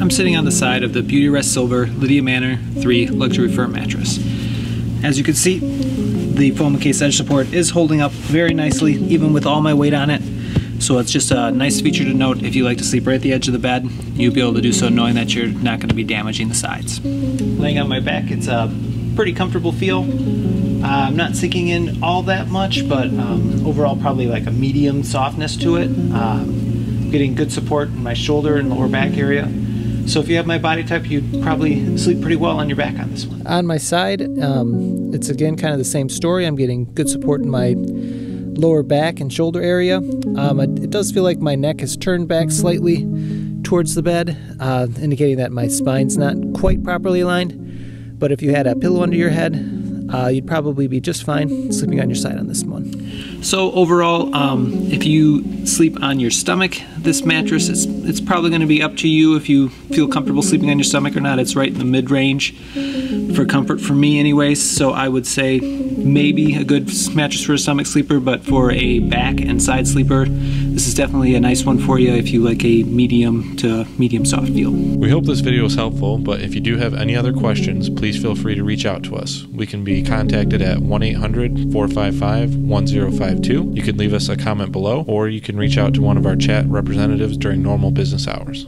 I'm sitting on the side of the Beautyrest Silver Lydia Manor 3 luxury firm mattress. As you can see, the foam case edge support is holding up very nicely even with all my weight on it. So it's just a nice feature to note if you like to sleep right at the edge of the bed, you'll be able to do so knowing that you're not going to be damaging the sides. Laying on my back, it's a pretty comfortable feel. Uh, I'm not sinking in all that much, but um, overall probably like a medium softness to it. Um, getting good support in my shoulder and lower back area. So if you have my body type, you'd probably sleep pretty well on your back on this one. On my side, um, it's again kind of the same story. I'm getting good support in my lower back and shoulder area. Um, it does feel like my neck is turned back slightly towards the bed, uh, indicating that my spine's not quite properly aligned. But if you had a pillow under your head, uh, you'd probably be just fine sleeping on your side on this one. So overall, um, if you sleep on your stomach, this mattress, it's, it's probably going to be up to you if you feel comfortable sleeping on your stomach or not. It's right in the mid-range for comfort for me anyways, so I would say maybe a good mattress for a stomach sleeper, but for a back and side sleeper, this is definitely a nice one for you if you like a medium to medium soft feel. We hope this video was helpful, but if you do have any other questions, please feel free to reach out to us. We can be contacted at 1-800-455-1052. You can leave us a comment below, or you can reach out to one of our chat representatives during normal business hours.